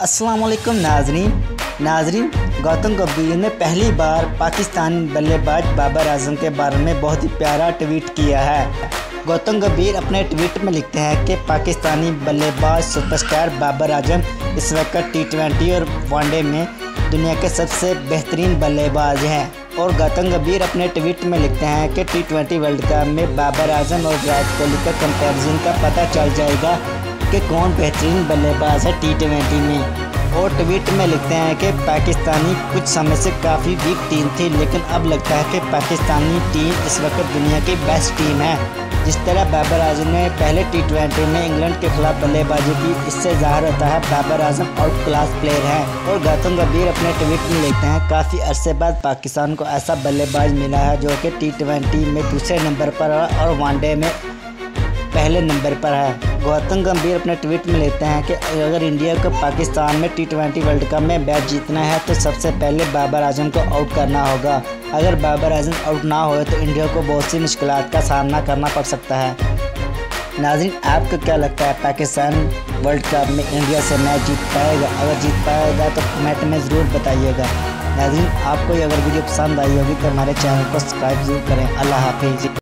अस्सलाम वालेकुम नाजरीन। नाजरीन, गौतम गंभीर ने पहली बार पाकिस्तानी बल्लेबाज बाबर आज़म के बारे में बहुत ही प्यारा ट्वीट किया है। गौतम गंभीर अपने ट्वीट में लिखते हैं कि पाकिस्तानी बल्लेबाज सुपरस्टार बाबर आज़म इस वक्त टी ट्वेंटी और वनडे में दुनिया के सबसे बेहतरीन बल्लेबाज हैं। और गौतम गंभीर अपने ट्वीट में लिखते हैं कि टी ट्वेंटी वर्ल्ड कप में बाबर आज़म और विराट कोहली का कंपैरिजन का पता चल जाएगा। कि कौन बेहतरीन बल्लेबाज है टी ट्वेंटी में। और ट्वीट में लिखते हैं कि पाकिस्तानी कुछ समय से काफ़ी वीक टीम थी, लेकिन अब लगता है कि पाकिस्तानी टीम इस वक्त दुनिया की बेस्ट टीम है। जिस तरह बाबर आज़म ने पहले टी ट्वेंटी में इंग्लैंड के खिलाफ बल्लेबाजी की, इससे ज़ाहिर होता है Babar Azam out class player है। और गौतम गंभीर अपने ट्वीट में लिखते हैं, काफ़ी अरसे बाद पाकिस्तान को ऐसा बल्लेबाज मिला है जो कि टी ट्वेंटी में दूसरे नंबर पर है और वनडे में पहले नंबर पर है। गौतम गंभीर अपने ट्वीट में लेते हैं कि अगर इंडिया को पाकिस्तान में टी ट्वेंटी वर्ल्ड कप में मैच जीतना है तो सबसे पहले बाबर आज़म को आउट करना होगा। अगर बाबर आज़म आउट ना हो तो इंडिया को बहुत सी मुश्किल का सामना करना पड़ सकता है। नाजिन, आपको क्या लगता है, पाकिस्तान वर्ल्ड कप में इंडिया से मैच जीत पाएगा? अगर जीत पाएगा तो कमेंट में ज़रूर बताइएगा। नाजिन, आपको अगर वीडियो पसंद आई होगी तो हमारे चैनल को सब्सक्राइब ज़रूर करें। अल्लाह हाफिज़।